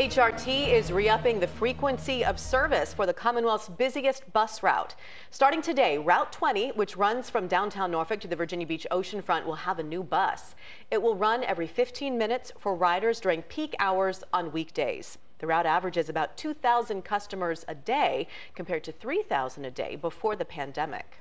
HRT is re-upping the frequency of service for the Commonwealth's busiest bus route. Starting today, Route 20, which runs from downtown Norfolk to the Virginia Beach oceanfront, will have a new bus. It will run every 15 minutes for riders during peak hours on weekdays. The route averages about 2,000 customers a day compared to 3,000 a day before the pandemic.